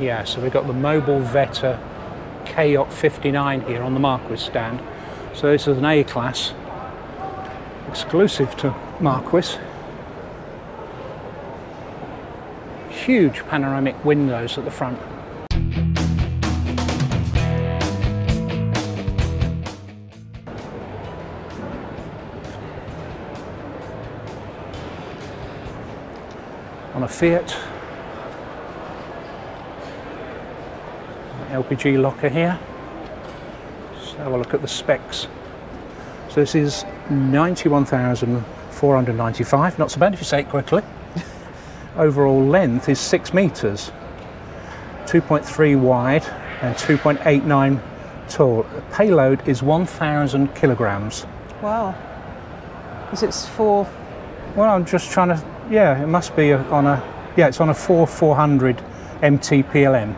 Yeah, so we've got the Mobilvetta K-Yacht 59 here on the Marquis stand. So this is an A-class, exclusive to Marquis. Huge panoramic windows at the front. On a Fiat LPG locker here. Let's have a look at the specs. So this is 91,495, not so bad if you say it quickly. Overall length is 6 metres, 2.3 wide and 2.89 tall. The payload is 1,000 kilograms. Wow. Is it for? Well, I'm just trying to, yeah, it must be on a, yeah, it's on a 4 400 MT PLM.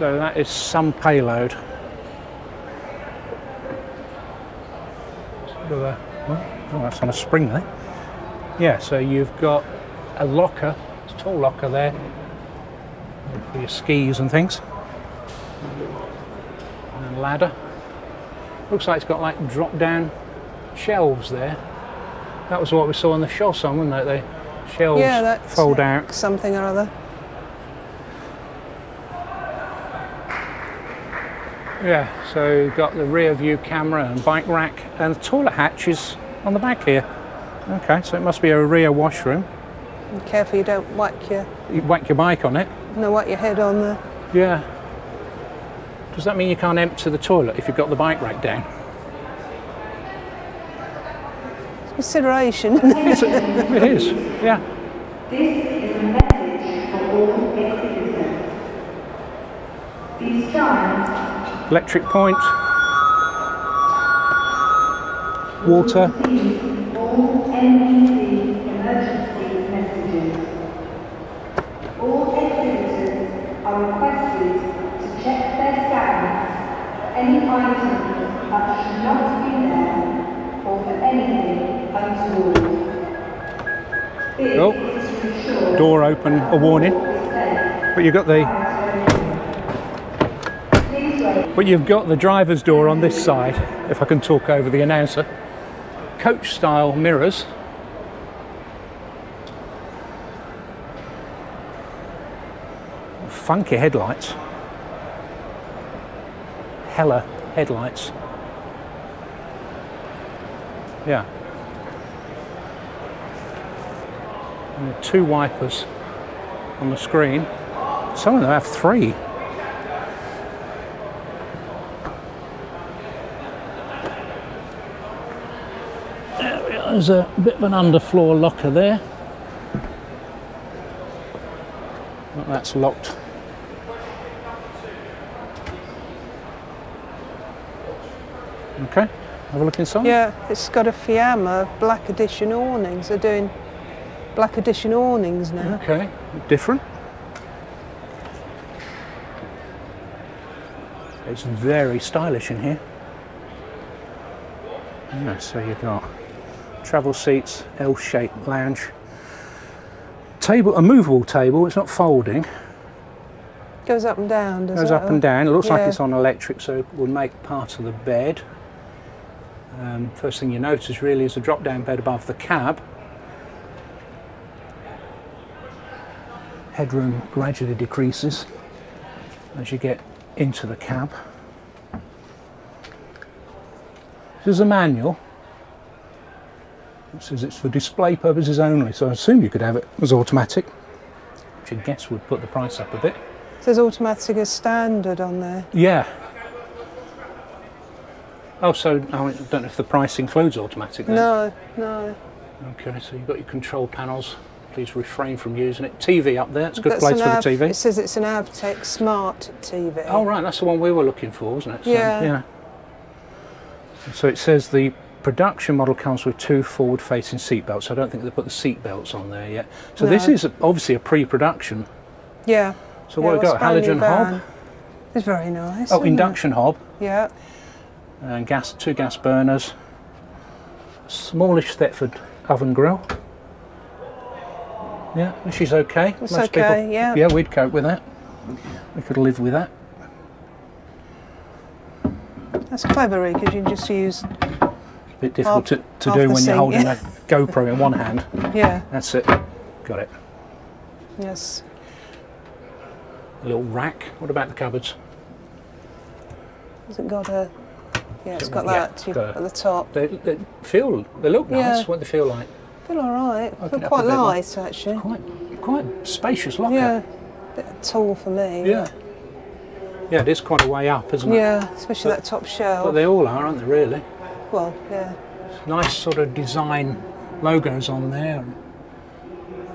So that is some payload. Sort of a- Oh, that's on a spring there. Yeah, so you've got a locker, it's a tall locker there for your skis and things. And a ladder. Looks like it's got like drop down shelves there. That was what we saw in the show song, wasn't it? The shelves Yeah, that's fold out. something or other. Yeah, so you've got the rear view camera and bike rack and the toilet hatches on the back here. Okay, so it must be a rear washroom. Be careful you don't whack your You whack your bike on it. no whack your head on the. Yeah. Does that mean you can't empty the toilet if you've got the bike rack down? Consideration. It's a- it is, yeah. This is a message for all exhibitors. These chimes Electric point. Water. all messages. Are requested to check their scans any not there or for anything. Oh. Door open, a warning. But you've got the but you've got the driver's door on this side, if I can talk over the announcer. Coach style mirrors. Funky headlights. Hella headlights. Yeah. And two wipers on the screen. Some of them have three. There we are. There's a bit of an underfloor locker there. Well, that's locked. Okay, have a look inside. yeah, it's got a Fiamma Black Edition awnings. They're doing Black Edition awnings now. Okay, different. It's very stylish in here. Yeah, so you've got travel seats, L-shaped lounge, table, a movable table. It's not folding. Goes up and down. Does Goes it? Goes up and down. It looks like it's on electric, so it will make part of the bed. Um, first thing you notice really is a drop-down bed above the cab. Headroom gradually decreases as you get into the cab. This is a manual. It says it's for display purposes only, so I assume you could have it as automatic, which I guess would put the price up a bit. It says automatic as standard on there. Yeah. Oh, so I don't know if the price includes automatic then. No, no. Okay, so you've got your control panels. Please refrain from using it. TV up there, it's a good That's place for Av- the TV. It says it's an Avtex Smart TV. Oh, right, that's the one we were looking for, wasn't it? So, Yeah. yeah. So it says the production model comes with two forward facing seat belts. I don't think they put the seat belts on there yet. So this is obviously a pre production. Yeah. So what have we got? Halogen hob? It's very nice. Oh, isn't it? induction hob. Yeah. and gas, two gas burners, smallish Thetford oven grill. Yeah, she's okay. It's okay, yeah. Yeah, we'd cope with that. We could live with that. That's clever eh, because you can just use, bit difficult to, to half do when you're holding yeah. a GoPro in one hand. yeah, That's it. Got it. yes. A little rack. What about the cupboards? Has it got a, yeah, it's got Yeah, that got at the top. They, they feel. They look nice. Yeah. What do they feel like? feel alright. Open feel quite a bit more. light actually. Quite, quite spacious locker. Yeah, bit tall for me. Yeah. Yeah, it is quite a way up, isn't it? Yeah, especially that top But shelf. they all are, aren't they? Really. Well, yeah. Nice sort of design logos on there.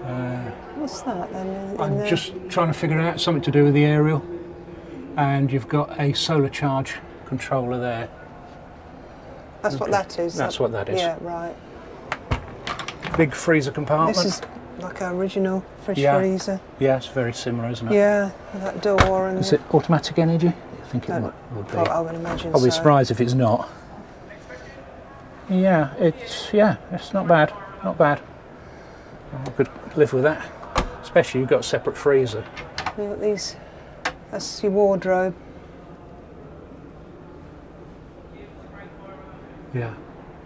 Uh, What's that then? In, I'm there? just trying to figure out something to do with the aerial. And you've got a solar charge controller there. That's what that is. That's what that is. Yeah, right. Big freezer compartment. This is like our original fridge Yeah. freezer. Yeah, it's very similar, isn't it? Yeah, that door and. Is it automatic energy? I think it would, would be. I would imagine I'll be so. surprised if it's not. Yeah, it's yeah, it's not bad, not bad. Oh, I could live with that. Especially you've got a separate freezer. You've got these. That's your wardrobe. Yeah,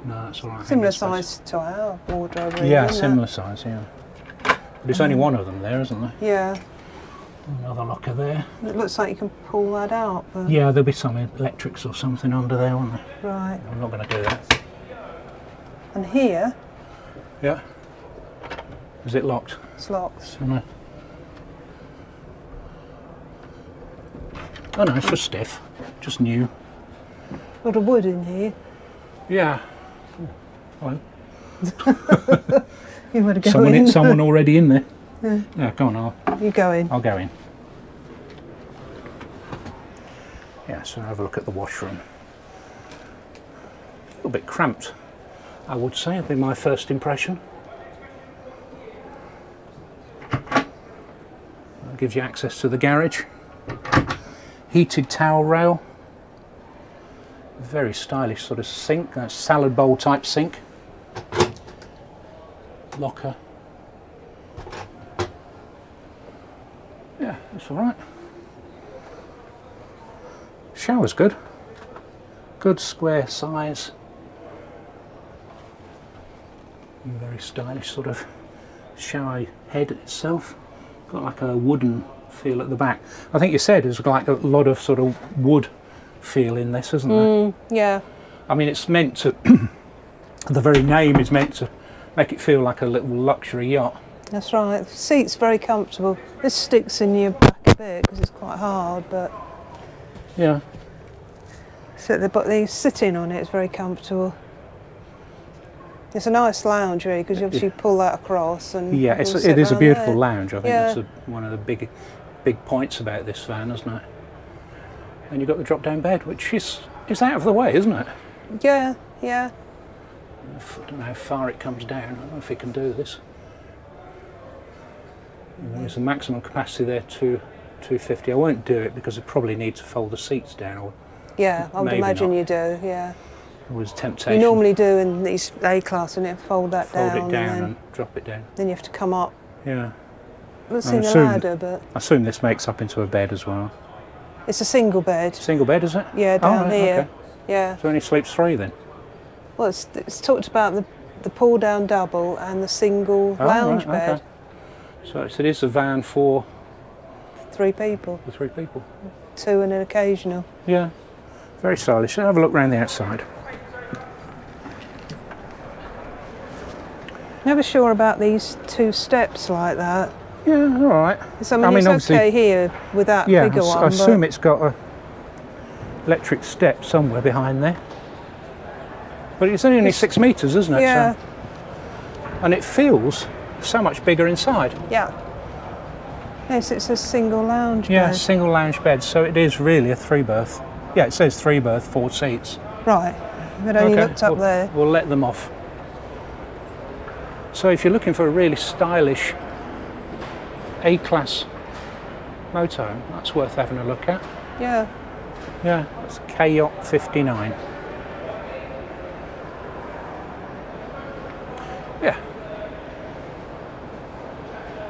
no, that's all right. Similar size to our wardrobe. Really, Yeah, it? similar size. Yeah, but there's only mm. one of them there, isn't there? Yeah, Another locker there. it looks like you can pull that out, Yeah, there'll be some electrics or something under there, won't there? right. I'm not going to do that. And here Yeah. Is it locked? it's locked. So no. Oh no, it's just stiff, just new. A lot of wood in here. Yeah. Hello. You want to go Someone, in? someone already in there. Yeah, go on. I'll, you go in. I'll go in. Yeah, so have a look at the washroom. A little bit cramped, I would say. Would be my first impression. That gives you access to the garage. Heated towel rail. Very stylish sort of sink, a salad bowl type sink. Locker. Yeah, that's all right. Shower's good. Good square size. Very stylish sort of shower head itself. Got like a wooden feel at the back. I think you said there's like a lot of sort of wood feel in this, isn't there? Mm, yeah, I mean, it's meant to. the very name is meant to make it feel like a little luxury yacht. that's right. The seat's very comfortable. This sticks in your back a bit because it's quite hard, but Yeah. so the, but the sitting on it is very comfortable. It's a nice lounge, really, because you obviously pull that across and Yeah, it's, all it is a beautiful there. lounge. I think Yeah. that's a, one of the big, big points about this van, isn't it? And you've got the drop-down bed, which is is out of the way, isn't it? Yeah, yeah. I don't know how far it comes down. I don't know if it can do this. There's a maximum capacity there to 250. I won't do it because I probably need to fold the seats down. Or Yeah, I would imagine not. you do, yeah. It was temptation. You normally do in these A class and it fold that fold down, it down and and drop it down. then, then you have to come up. Yeah. Let's I see the assume- ladder, but I assume this makes up into a bed as well. it's a single bed. Single bed, is it? Yeah, Oh, down right, here. okay. Yeah. So only sleeps three then. Well, it's, it's talked about the, the pull down double and the single Oh, lounge right, bed. okay. So it's- it is a van for Three people, the three people. two and an occasional. Yeah, very stylish. So have a look round the outside. Never sure about these two steps like that. Yeah, all right. So, I mean, I mean, it's okay here with that Yeah, I bigger s- one. I assume it's got a electric step somewhere behind there. But it's only It's- six metres, isn't it? yeah, So, and it feels so much bigger inside. yeah. Yes, it's a single lounge Yeah, bed. single lounge bed, so it is really a three berth. Yeah, it says three berth, four seats. Right. But only Okay, looked up we'll, there. We'll let them off. So if you're looking for a really stylish A-class motorhome, that's worth having a look at. Yeah. Yeah, it's K-Yacht 59. Yeah.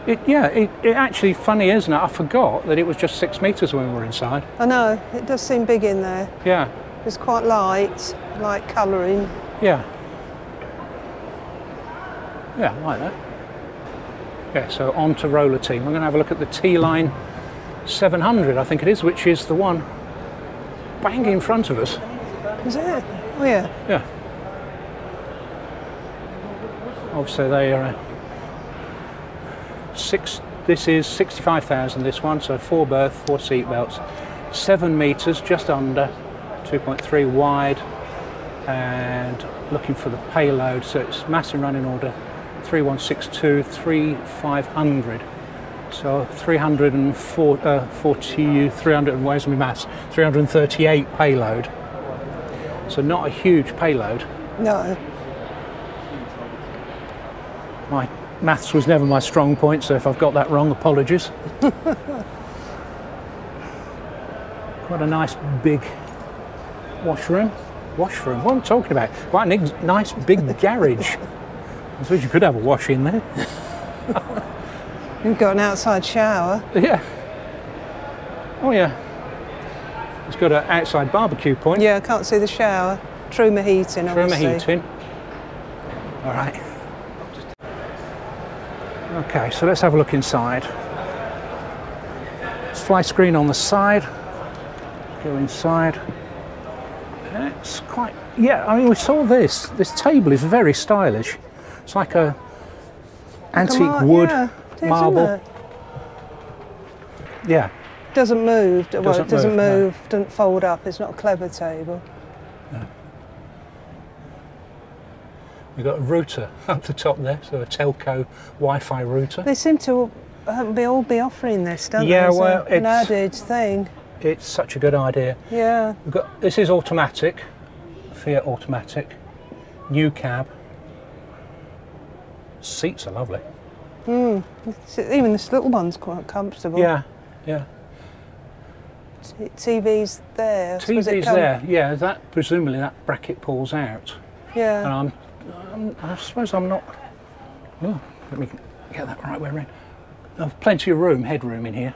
It, yeah, it, it actually funny, isn't it? I forgot that it was just six meters when we were inside. I know, it does seem big in there. Yeah, It's quite light, light colouring. yeah, yeah, I like that. Yeah, so on to roller team. We're going to have a look at the T line 700, I think it is, which is the one bang in front of us. Is it? Oh yeah. Yeah. Obviously, they are six. This is sixty-five thousand. This one, so four berth, four seat belts, seven meters, just under, two point three wide, and looking for the payload. So it's mass and running order, three one six two, three five hundred. So 340, uh, 40, 300, and where's my mass? 338 payload. So not a huge payload. No. My maths was never my strong point, so if I've got that wrong, apologies. Quite a nice big washroom. Washroom, what am I talking about? Quite a nice big garage. I suppose you could have a wash in there. You've got an outside shower. Yeah. Oh, yeah. It's got an outside barbecue point. Yeah, I can't see the shower. Truma heating, obviously. heat in. All right. Okay, so let's have a look inside. It's fly screen on the side. Go inside. It's quite, yeah, I mean, we saw this. This table is very stylish. It's like a antique on, wood, yeah, it is, isn't marble. it? Yeah, Doesn't move. well, Doesn't it doesn't move, no. Doesn't fold up. It's not a clever table. we've got a router up the top there, so a telco Wi-Fi router. They seem to be all be offering this, don't Yeah, they? A- well, an added thing. It's such a good idea. Yeah. We've got this is automatic, Fiat automatic, new cab. Seats are lovely. Hmm. So Even this little one's quite comfortable. Yeah, yeah. T- TV's there. TV's there. Yeah, that presumably that bracket pulls out, and Yeah. I'm, I'm I suppose I'm not. Oh, let me get that right way around. I've plenty of room, headroom in here.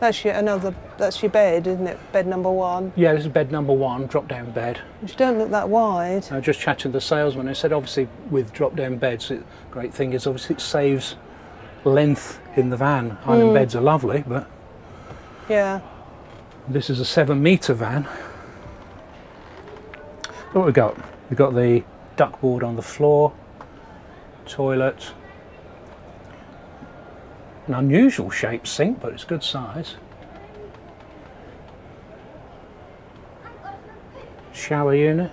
That's your another. That's your bed, isn't it? Bed number one. Yeah, this is bed number one, drop down bed. Which don't look that wide. I was just chatted to the salesman. He said, obviously, with drop down beds, the great thing is obviously it saves length in the van. Island hmm. beds are lovely, but Yeah. this is a seven metre van. What we got? We've got the duckboard on the floor, toilet, an unusual shaped sink, but it's good size. Shower unit.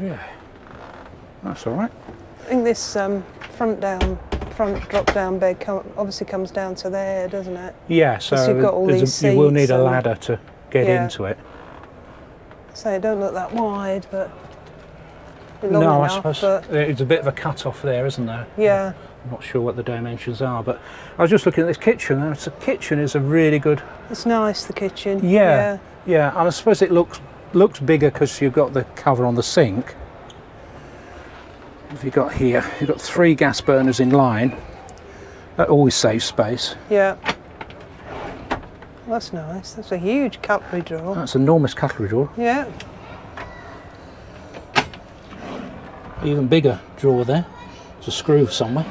Yeah, that's all right. I think this um, front down, front drop down bed com- obviously comes down to there, doesn't it? Yeah, so you've got all these a, you will need a ladder to get Yeah. into it. So it don't look that wide, but long no, I suppose But it's a bit of a cut off there, isn't there? yeah, I'm not sure what the dimensions are, but I was just looking at this kitchen, and it's, the kitchen is a really good. it's nice the kitchen. Yeah, yeah. and I suppose it looks looks bigger because you've got the cover on the sink. What have you got here? You've got three gas burners in line. That always saves space. yeah. That's nice. That's a huge cutlery drawer. That's an enormous cutlery drawer. Yeah. Even bigger drawer there. There's a screw somewhere.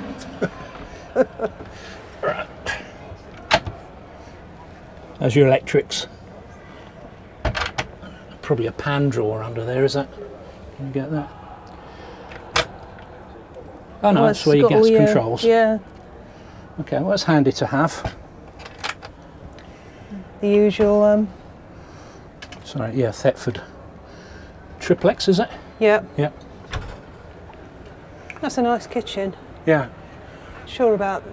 right. There's your electrics. Probably a pan drawer under there, is that? Can you get that? Oh no, Well, that's it's where your gas your- controls. Yeah. Okay, well that's handy to have. The usual. Um, Sorry, yeah, Thetford. Triplex, is it? yeah. Yeah. That's a nice kitchen. Yeah. Sure about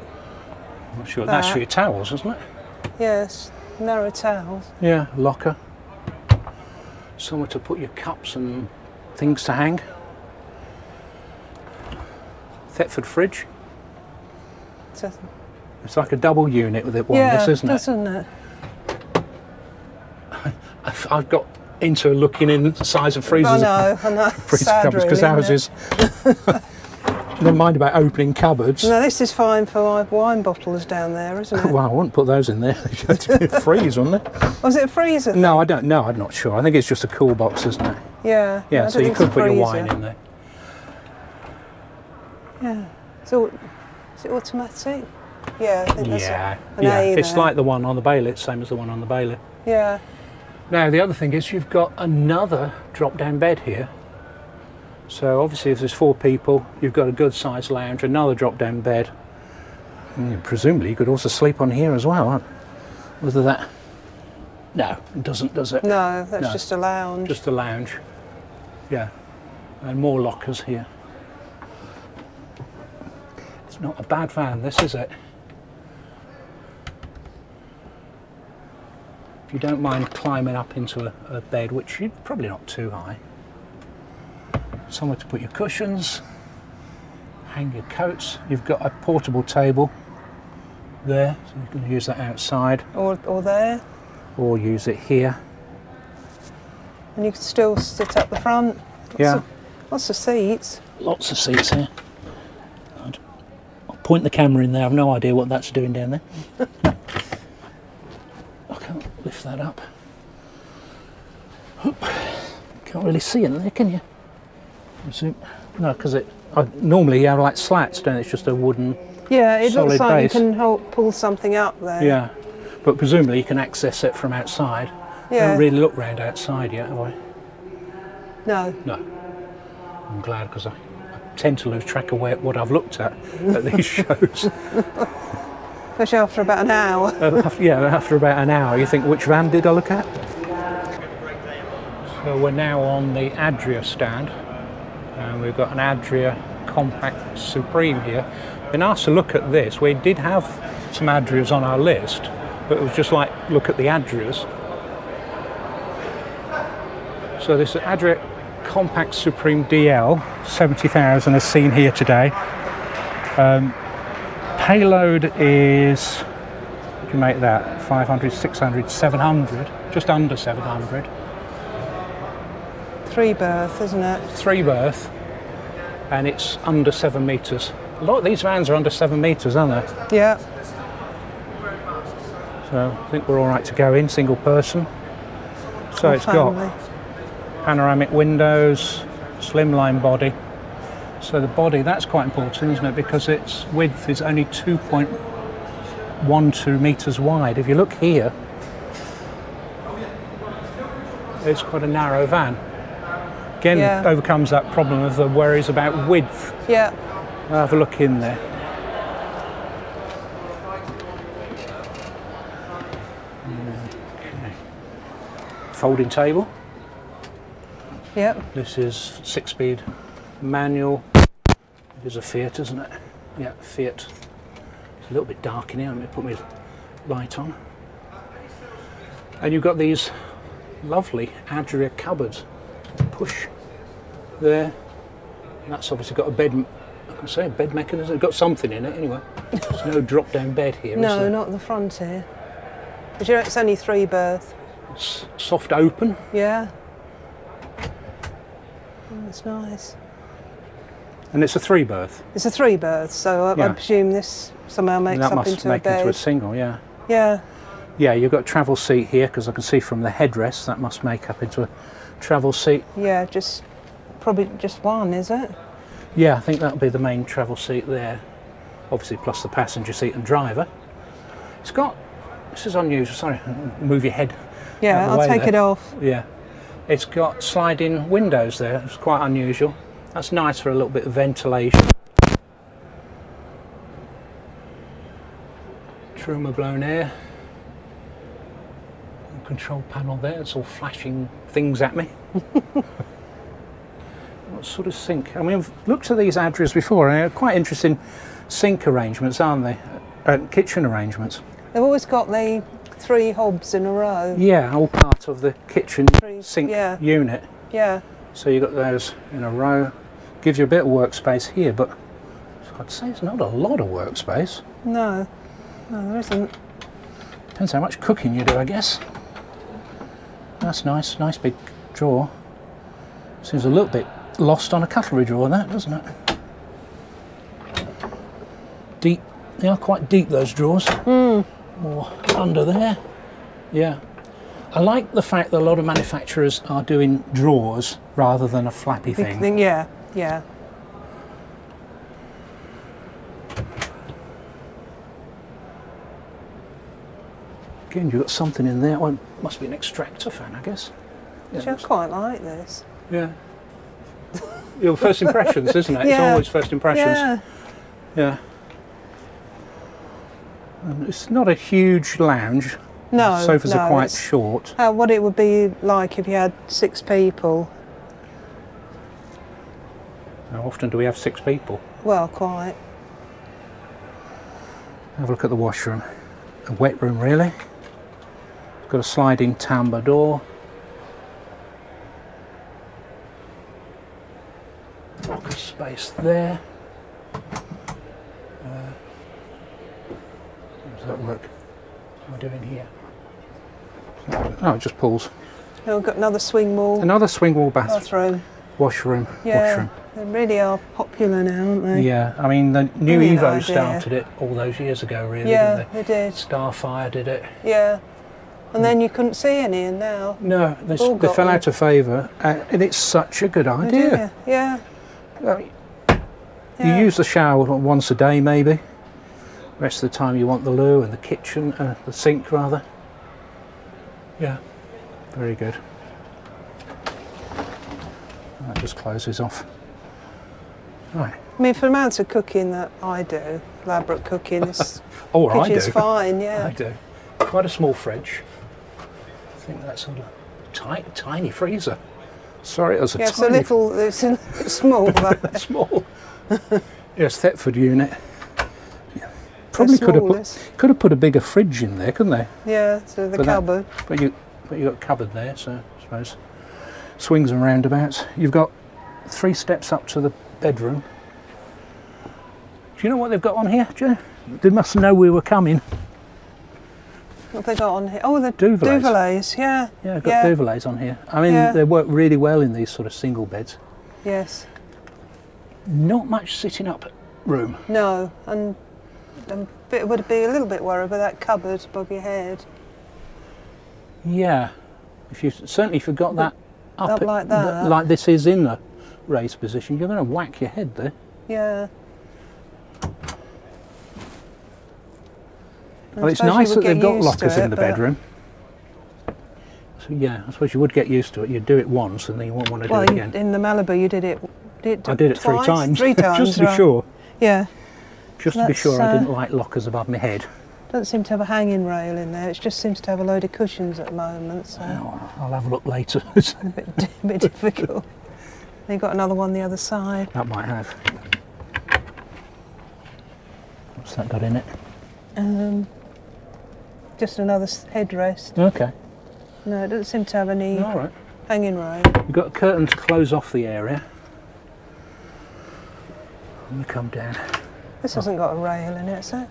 I'm not sure. That's for your towels, isn't it? yes, narrow towels. Yeah, locker. Somewhere to put your cups and things to hang. Thetford fridge. It's a- It's like a double unit with it one, yeah, this isn't it? doesn't it? I've- I've got into looking in the size of freezers. I know, I know. freezer Sad, because really, ours isn't Never mind about opening cupboards. No, this is fine for my wine bottles down there, isn't it? Well, I wouldn't put those in there. They'd freeze, wouldn't they? Was it a freezer? No, I don't know. I'm not sure. I think it's just a cool box, isn't it? Yeah. Yeah, I so you think it's a could put your wine in there. Yeah. So, is it automatic? Yeah, I think that's Yeah, an yeah. It's there. like the one on the Bailey. Same as the one on the Bailey. Yeah. Now, the other thing is you've got another drop-down bed here. So obviously, if there's four people, you've got a good-sized lounge, another drop-down bed. And presumably, you could also sleep on here as well. huh? Whether that... No, it doesn't, does it? No, that's No. just a lounge. Just a lounge. Yeah. And more lockers here. It's not a bad van, this, is it? If you don't mind climbing up into a, a bed, which you probably not too high. Somewhere to put your cushions, hang your coats. You've got a portable table there, so you can use that outside or, or there. or use it here. And you can still sit up the front. Lots Yeah. Of, lots of seats. Lots of seats here. I'd- I'll point the camera in there. I've no idea what that's doing down there. I can't lift that up. Can't really see in there, can you? No, because it. I, normally you have like slats, don't it? It's just a wooden. Yeah, it Solid looks like base. you can hold, pull something up there. Yeah, but presumably you can access it from outside. I Yeah. haven't really looked round outside yet, have I? No. No. I'm glad because I, I tend to lose track of where, what I've looked at at these shows. Especially after about an hour. Uh, after, yeah, after about an hour, you think, which van did I look at? So we're now on the Adria stand, and we've got an Adria Compact Supreme here. Been asked to look at this. We did have some Adrias on our list, but it was just like look at the Adrias. So this Adria Compact Supreme DL 70,000 is seen here today. Um, payload is you make that 500 600 700 just under 700 Three berth, isn't it? three berth and it's under seven meters. A lot of these vans are under seven meters aren't they? Yeah. so i think we're all right to go in single person. So Or it's family. got panoramic windows slimline body. So the body that's quite important isn't it? Because its width is only 2.12 meters wide. If you look here it's quite a narrow van again Yeah. overcomes that problem of the worries about width Yeah. I'll have a look in there Okay. folding table Yep. This is six speed manual. It is a Fiat, isn't it? Yeah, Fiat. It's a little bit dark in here. Let me put my light on. And you've got these lovely Adria cupboards. Push there. And that's obviously got a bed. I can say a bed mechanism. It's got something in it anyway. There's no drop down bed here. No, there? not the front here. But you know, it's only three berth. It's soft open. Yeah. Oh, that's nice. And it's a three berth. It's a three berth, so I, I presume this somehow makes that up must into make a it into bed. a single, yeah. Yeah. Yeah, you've got a travel seat here because I can see from the headrest that must make up into a travel seat. Yeah, just probably just one, is it? Yeah, I think that'll be the main travel seat there. Obviously, plus the passenger seat and driver. It's got, this is unusual, sorry, move your head. Yeah, I'll take there. it off. Yeah. It's got sliding windows there, it's quite unusual. That's nice for a little bit of ventilation. Truma blown air. Control panel there, it's all flashing things at me. what sort of sink? I mean, I've looked at these Adrias before, and they're quite interesting sink arrangements, aren't they? Uh, kitchen arrangements. They've always got the three hobs in a row. Yeah, all part of the kitchen Three- sink yeah. unit. Yeah. So you've got those in a row. Gives you a bit of workspace here, but I'd say it's not a lot of workspace. No. No, there isn't. Depends how much cooking you do, I guess. That's nice, nice big drawer. Seems a little bit lost on a cutlery drawer, that doesn't it? Deep, they are quite deep, those drawers. Hmm. Or under there. Yeah. I like the fact that a lot of manufacturers are doing drawers rather than a flappy thing. thing, yeah, yeah. Again, you've got something in there. Well, must be an extractor fan, I guess. Yeah, Actually, I quite like this. yeah. Your first impressions, isn't it? It's always first impressions. Yeah, Yeah. And it's not a huge lounge. no, Sofas no, are quite short. What it would be like if you had six people. How often do we have six people? Well, quite. Have a look at the washroom. A wet room, really. Got a sliding tambour door. Locker space there. Uh, how does that work? What am I doing here? Oh, it just pulls. Oh, We've got another swing wall Another swing wall bath, bathroom. washroom, Yeah, washroom. they really are popular now, aren't they? Yeah, I mean the new Evo started it all those years ago, really. Yeah, didn't they did. they? Starfire did it. Yeah. And then you couldn't see any, and now No, they, they fell out of favour, uh, and it's such a good idea. Yeah. Yeah. You use the shower once a day, maybe. Rest of the time, you want the loo and the kitchen, uh, the sink rather. Yeah, very good. That just closes off. Right. I mean, for the amount of cooking that I do, elaborate cooking, this Oh, I do. fine. Yeah. I do. Quite a small fridge. I think that's sort of tiny, tiny freezer. Sorry, it was a Yeah, it's a little, it's a small, small. yes, Thetford unit. Yeah. Probably could have put could have put a bigger fridge in there, couldn't they? Yeah, so the But that- cupboard. But you but you got a cupboard there, so I suppose swings and roundabouts. You've got three steps up to the bedroom. Do you know what they've got on here, Joe? They must know we were coming. What have they got on here? Oh, the Duvets. duvets. Yeah. Yeah, I've got Yeah. duvets on here. I mean, Yeah. they work really well in these sort of single beds. Yes. Not much sitting up room. No, and and bit would be a little bit worried about that cupboard above your head. Yeah, if you certainly if you've got that up, Up like that. like this is in the raised position, you're going to whack your head there. Yeah. I Well, it's nice that they've got lockers it, in the bedroom. So yeah, I suppose you would get used to it. You'd do it once and then you won't want to Well, do it again. in the Malibu, you did it. Did I did it twice? three times, Three times, just to be right. sure. Yeah. Just to be sure, I uh, didn't like lockers above my head. Doesn't seem to have a hanging rail in there. It just seems to have a load of cushions at the moment, so Oh, I'll have a look later. a bit, a bit difficult. Then you've got another one the other side. that might have. What's that got in it? Um, just another headrest. Okay, No, it doesn't seem to have any all right. hanging rail. You've got a curtain to close off the area. Let me come down. This hasn't got a rail in it, has it?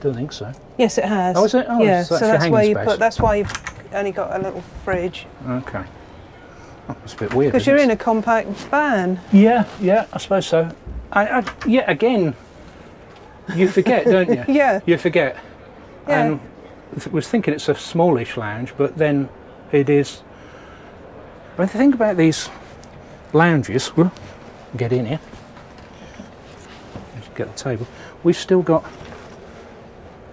Don't think so. Yes, it has. Oh, is it? Oh, yeah, so that's so that's hanging where you space. put. That's why you've only got a little fridge Okay. Oh, that's a bit weird. because you're it? in a compact van. Yeah, yeah, I suppose so. I, I, yeah, again, you forget, don't you? Yeah. You forget. Yeah. And was thinking it's a smallish lounge, but then it is. When I think about these lounges, well, get in here. Just get the table. We've still got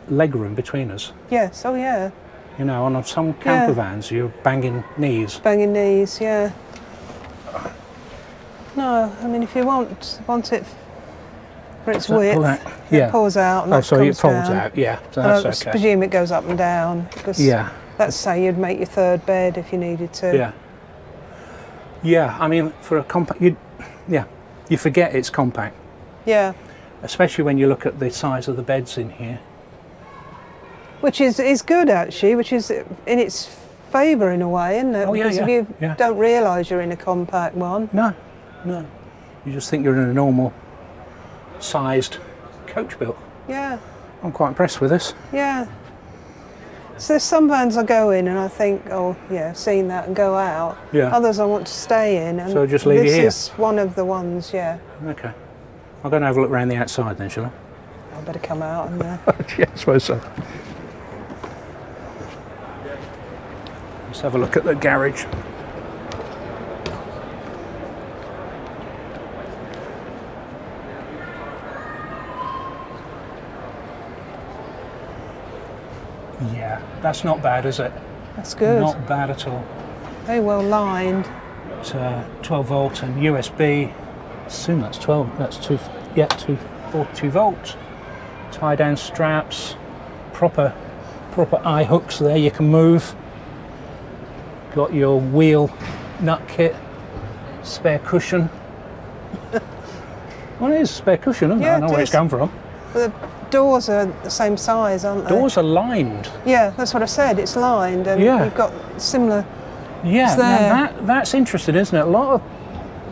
leg room between us. Yes. Oh yeah. You know, on some camper Yeah. vans, you're banging knees. Banging knees. Yeah. No, I mean if you want want it for its width, out? it Yeah. pulls out. And Oh, sorry, it folds down. out. Yeah, so I that's okay. presume it goes up and down because Yeah, let's say you'd make your third bed if you needed to. yeah, yeah. I mean, for a compact, you, yeah, you forget it's compact, Yeah. especially when you look at the size of the beds in here. Which is is good actually, which is in its favour in a way, isn't it? Oh, yeah, because if yeah, you yeah. don't realise you're in a compact one. No, no, you just think you're in a normal sized coach built. Yeah, I'm quite impressed with this. yeah. So there's some vans I go in and I think, oh yeah, seen that and go out. Yeah. Others I want to stay in. And So just leave you this here? is one of the ones, yeah. Okay. I'll go and have a look around the outside then, shall I? I better come out and uh, yeah, I suppose so. Let's have a look at the garage. Yeah, that's not bad, is it? that's good. Not bad at all. Very well lined. It's uh, 12 volt and USB. Assume that's 12. That's two. Yeah, two, 42 volts. Tie down straps. Proper, proper eye hooks there. You can move. Got your wheel nut kit. Spare cushion. well, it is a spare cushion, isn't it? I know it where it's come from. The doors are the same size, aren't they? Doors are lined. Yeah, that's what I said. It's lined, and Yeah. you've got similar. Yeah, that, that's interesting, isn't it? A lot of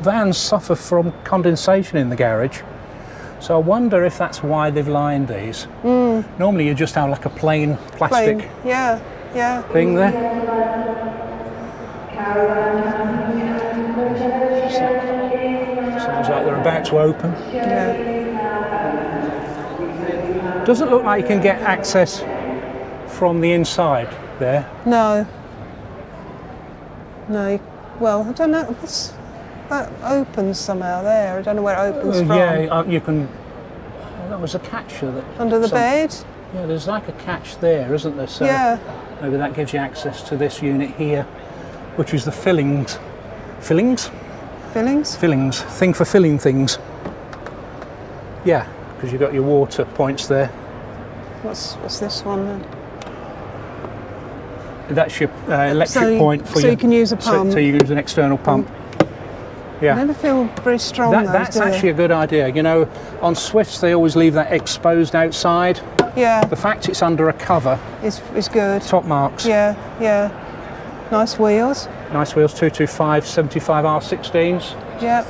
vans suffer from condensation in the garage. So I wonder if that's why they've lined these. Hmm. Normally you just have like a plain plastic Plain. Yeah, yeah. thing there. Sounds like they're about to open. Yeah. Doesn't look like you can get access from the inside there. No. No. Well, I don't know. What's, that opens somehow there. I don't know where it opens Uh, from. yeah, uh, you can. Oh, that was a catcher that. Under the some- bed. Yeah, there's like a catch there, isn't there? So Yeah. maybe that gives you access to this unit here, which is the fillings. Fillings? Fillings. Fillings. Thing for filling things. Yeah, because you've got your water points there. What's what's this one then? That's your uh, electric So you- point for so your, you can use a pump. So, you use an external pump. I Yeah. never feel very strong. That, those, that's do they? actually a good idea. You know, on Swifts they always leave that exposed outside. yeah. The fact it's under a cover, is it's good. top marks. Yeah, yeah. Nice wheels. Nice wheels, 225 75 R16s. Yeah.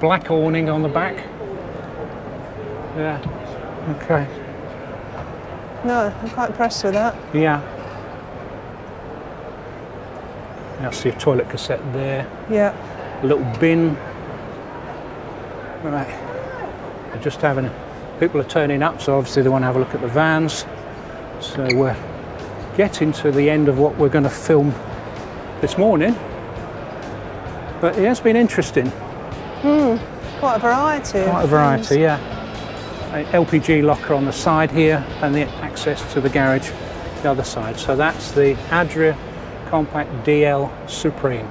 Black awning on the back. Yeah. Okay. No, I'm quite impressed with that. Yeah. That's your toilet cassette there. Yeah. A little bin. Right. We're just having. People are turning up, so obviously they want to have a look at the vans. So we're getting to the end of what we're going to film this morning. But it has been interesting. Hmm. Quite a variety. Quite a things. variety, yeah. LPG locker on the side here and the access to the garage the other side. So that's the Adria Compact DL Supreme.